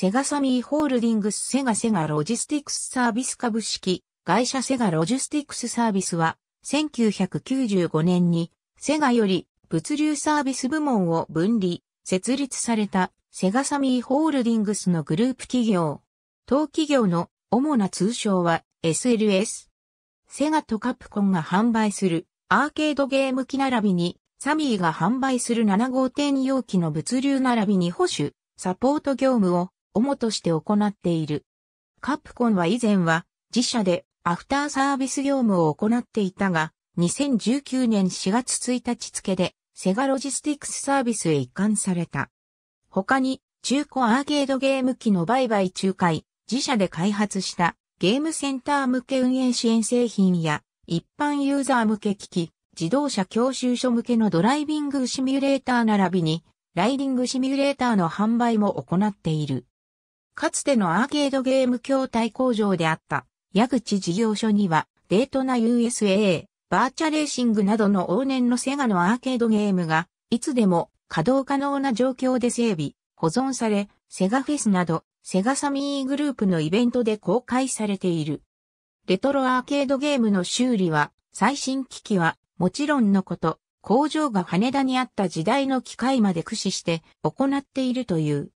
セガサミーホールディングスセガセガロジスティクスサービス株式会社セガロジスティクスサービスは1995年にセガより物流サービス部門を分離、設立されたセガサミーホールディングスのグループ企業。当企業の主な通称は SLS。セガとカプコンが販売するアーケードゲーム機並びにサミーが販売する7号店容器の物流並びに保守、サポート業務を主として行っている。カプコンは以前は自社でアフターサービス業務を行っていたが、2019年4月1日付でセガロジスティクスサービスへ一貫された。他に中古アーケードゲーム機の売買仲介、自社で開発したゲームセンター向け運営支援製品や一般ユーザー向け機器、自動車教習所向けのドライビングシミュレーター並びにライディングシミュレーターの販売も行っている。かつてのアーケードゲーム筐体工場であった矢口事業所にはデートナ USA、バーチャレーシングなどの往年のセガのアーケードゲームがいつでも稼働可能な状況で整備、保存され、セガフェスなどセガサミーグループのイベントで公開されている。レトロアーケードゲームの修理は最新機器はもちろんのこと工場が羽田にあった時代の機械まで駆使して行っているという。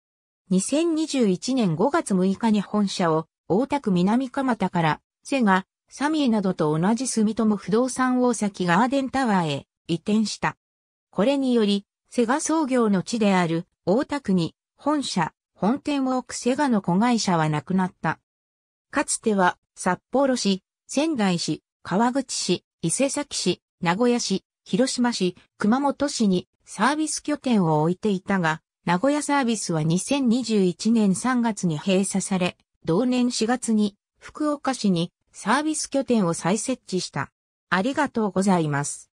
2021年5月6日に本社を大田区南蒲田からセガ、サミーなどと同じ住友不動産大崎ガーデンタワーへ移転した。これにより、セガ創業の地である大田区に本社、本店を置くセガの子会社はなくなった。かつては札幌市、仙台市、川口市、伊勢崎市、名古屋市、広島市、熊本市にサービス拠点を置いていたが、名古屋サービスは2021年3月に閉鎖され、同年4月に福岡市にサービス拠点を再設置した。ありがとうございます。